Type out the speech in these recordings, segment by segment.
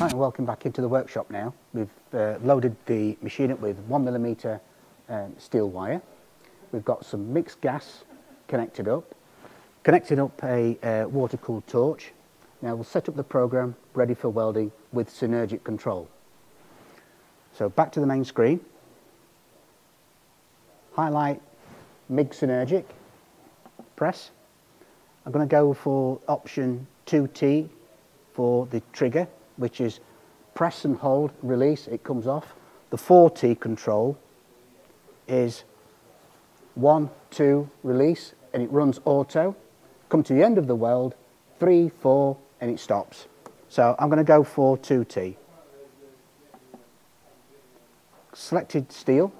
And welcome back into the workshop now. We've uh, loaded the machine up with one millimetre um, steel wire. We've got some mixed gas connected up, connected up a uh, water-cooled torch. Now we'll set up the program ready for welding with Synergic control. So back to the main screen. Highlight MIG Synergic, press. I'm going to go for option 2T for the trigger, which is press and hold, release, it comes off. The 4T control is 1, 2, release, and it runs auto. Come to the end of the weld, 3, 4, and it stops. So I'm going to go for 2T. Selected steel,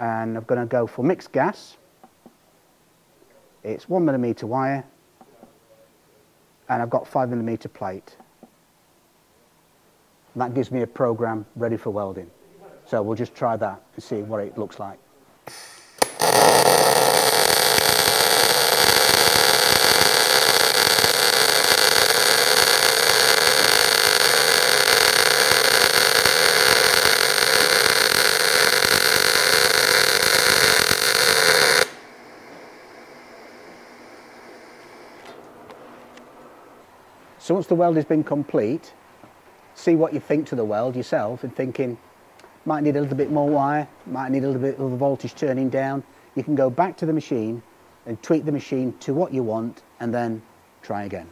and I'm going to go for mixed gas. It's one millimetre wire, and I've got five millimetre plate. And that gives me a program ready for welding. So we'll just try that and see what it looks like. So once the weld has been complete, see what you think to the weld yourself and thinking, might need a little bit more wire, might need a little bit of the voltage turning down. You can go back to the machine and tweak the machine to what you want and then try again.